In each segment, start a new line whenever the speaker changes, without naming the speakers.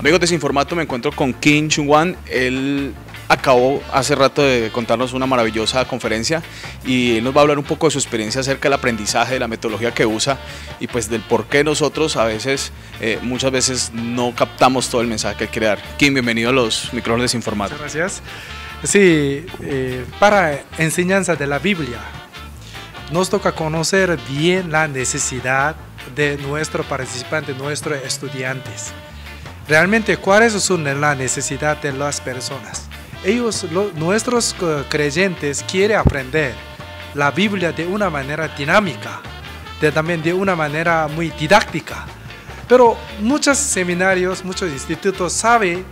Amigos de Desinformato, me encuentro con Kim Chung-wan. Él acabó hace rato de contarnos una maravillosa conferencia y él nos va a hablar un poco de su experiencia acerca del aprendizaje, de la metodología que usa y pues del por qué nosotros a veces, eh, muchas veces no captamos todo el mensaje que él quiere dar. Kim, bienvenido a los micrófonos de Desinformato.
Muchas gracias. Sí, eh, para enseñanza de la Biblia, nos toca conocer bien la necesidad de nuestro participante, nuestros estudiantes realmente cuáles son las necesidades de las personas. Ellos, nuestros eh, creyentes, quieren aprender la Biblia de una manera dinámica, de, también de una manera muy didáctica. Pero muchos seminarios, muchos institutos saben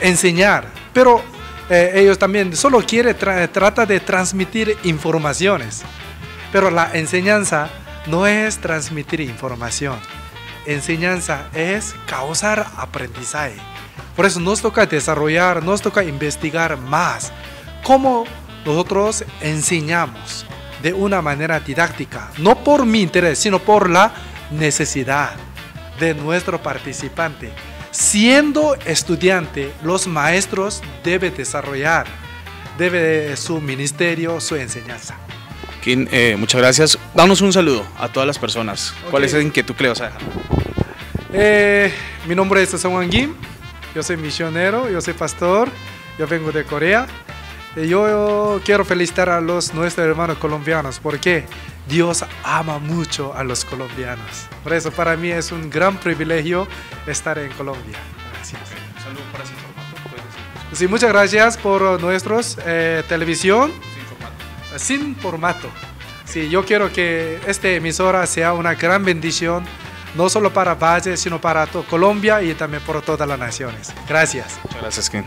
enseñar, pero eh, ellos también solo quieren, trata de transmitir informaciones. Pero la enseñanza no es transmitir información enseñanza es causar aprendizaje. Por eso nos toca desarrollar, nos toca investigar más cómo nosotros enseñamos de una manera didáctica, no por mi interés, sino por la necesidad de nuestro participante. Siendo estudiante, los maestros deben desarrollar, debe su ministerio, su enseñanza.
Eh, muchas gracias. Danos un saludo a todas las personas. ¿Cuál es la inquietud que le vas a dejar?
Eh, mi nombre es Song Kim. Yo soy misionero, yo soy pastor, yo vengo de Corea. Y yo quiero felicitar a los nuestros hermanos colombianos porque Dios ama mucho a los colombianos. Por eso para mí es un gran privilegio estar en Colombia. Gracias. Saludos para Sin Formato. Sí, muchas gracias por nuestros eh, televisión sin formato. Sí, yo quiero que esta emisora sea una gran bendición, no solo para Valle, sino para Colombia y también por todas las naciones. Gracias.
Muchas gracias, Ken.